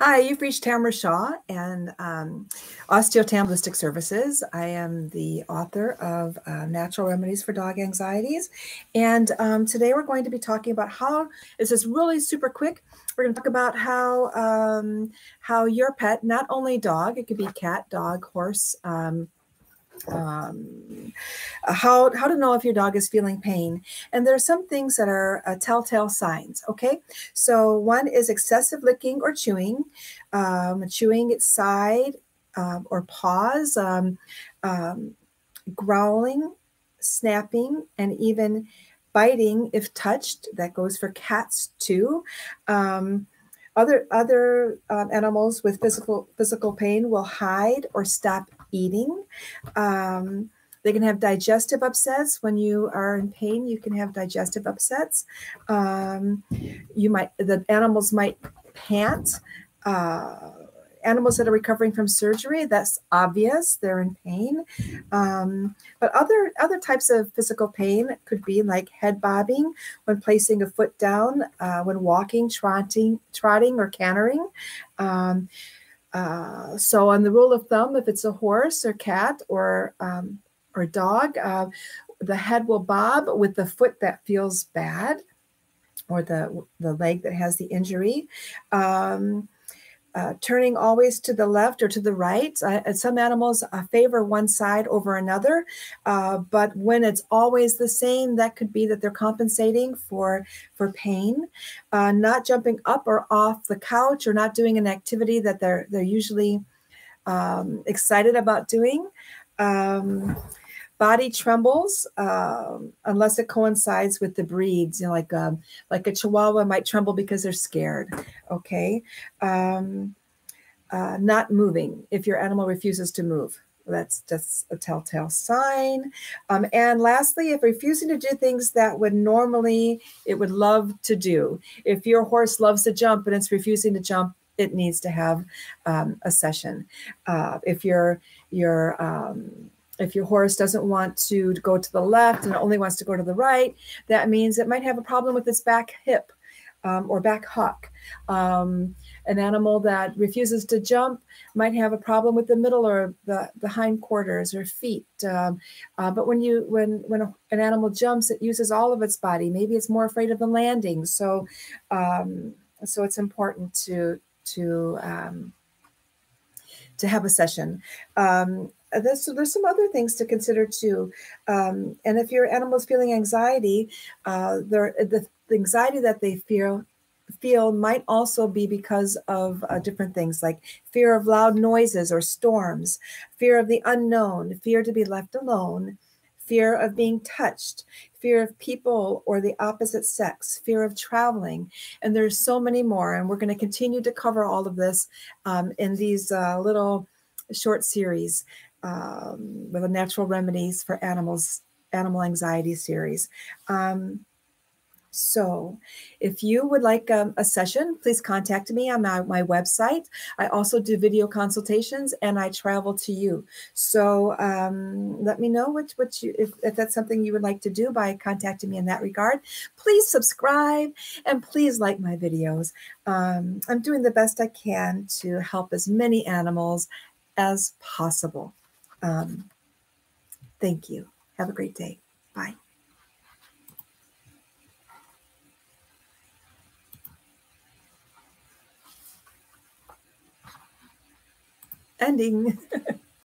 Hi, you've reached Tamara Shaw and um, Osteotambolistic Services. I am the author of uh, Natural Remedies for Dog Anxieties. And um, today we're going to be talking about how, this is really super quick. We're going to talk about how, um, how your pet, not only dog, it could be cat, dog, horse, um, um, how how to know if your dog is feeling pain. And there are some things that are uh, telltale signs okay? So one is excessive licking or chewing um, chewing its side um, or paws um, um, growling snapping and even biting if touched. That goes for cats too. Um, other other um, animals with physical physical pain will hide or stop eating. Um, they can have digestive upsets when you are in pain. You can have digestive upsets. Um, you might the animals might pant. Uh, animals that are recovering from surgery, that's obvious. They're in pain. Um, but other other types of physical pain could be like head bobbing when placing a foot down, uh, when walking, trotting, trotting, or cantering. Um, uh, so on the rule of thumb, if it's a horse or cat or um, or dog, uh, the head will bob with the foot that feels bad or the the leg that has the injury. Um, uh, turning always to the left or to the right. Uh, some animals uh, favor one side over another, uh, but when it's always the same, that could be that they're compensating for for pain. Uh, not jumping up or off the couch or not doing an activity that they're they're usually um, excited about doing. Um, body trembles um, unless it coincides with the breeds. You know, like um, like a Chihuahua might tremble because they're scared. Okay, um, uh, not moving if your animal refuses to move. That's just a telltale sign. Um, and lastly, if refusing to do things that would normally it would love to do. If your horse loves to jump and it's refusing to jump, it needs to have um, a session. Uh, if your your um, if your horse doesn't want to go to the left and only wants to go to the right, that means it might have a problem with its back hip um, or back hock. Um, an animal that refuses to jump might have a problem with the middle or the, the hind quarters or feet. Um, uh, but when you when when a, an animal jumps, it uses all of its body. Maybe it's more afraid of the landing. So um, so it's important to to um, to have a session. Um, there's, there's some other things to consider too. Um, and if your animal's feeling anxiety, uh, the, the anxiety that they feel feel might also be because of uh, different things like fear of loud noises or storms, fear of the unknown, fear to be left alone, fear of being touched, fear of people or the opposite sex, fear of traveling, and there's so many more. And we're going to continue to cover all of this um, in these uh, little short series um, with the natural remedies for animals, animal anxiety series. Um, so, if you would like um, a session, please contact me on my, my, website. I also do video consultations and I travel to you. So, um, let me know what, what you, if, if that's something you would like to do by contacting me in that regard. Please subscribe and please like my videos. Um, I'm doing the best I can to help as many animals as possible. Um, thank you. Have a great day. Bye. Ending.